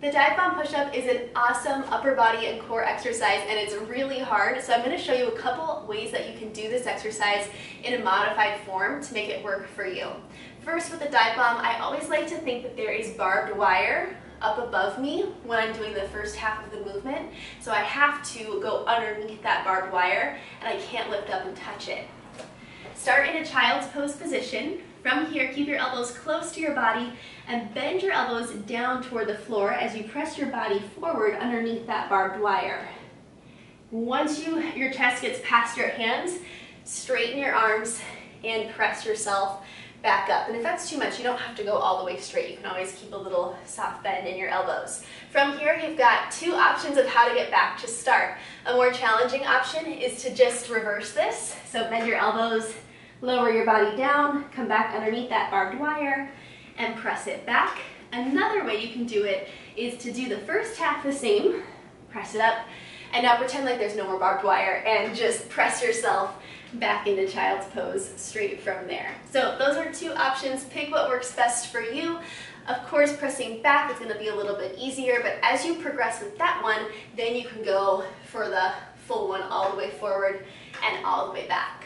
The dive bomb push-up is an awesome upper body and core exercise and it's really hard. So I'm going to show you a couple ways that you can do this exercise in a modified form to make it work for you. First with the dive bomb, I always like to think that there is barbed wire up above me when I'm doing the first half of the movement. So I have to go underneath that barbed wire and I can't lift up and touch it. Start in a child's pose position. From here, keep your elbows close to your body and bend your elbows down toward the floor as you press your body forward underneath that barbed wire. Once you, your chest gets past your hands, straighten your arms and press yourself back up. And if that's too much, you don't have to go all the way straight. You can always keep a little soft bend in your elbows. From here, you've got two options of how to get back to start. A more challenging option is to just reverse this. So bend your elbows, lower your body down, come back underneath that barbed wire, and press it back. Another way you can do it is to do the first half the same, press it up, and now pretend like there's no more barbed wire and just press yourself back into child's pose straight from there. So those are two options. Pick what works best for you. Of course, pressing back is going to be a little bit easier, but as you progress with that one, then you can go for the full one all the way forward and all the way back.